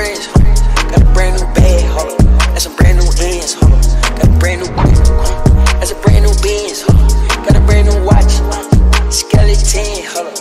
friends, ho. Got a brand new bag, ho. That's a brand new ends, ho. Got a brand new whip, That's a brand new Benz, ho. Got a brand new watch, ho. Skeleton, ho.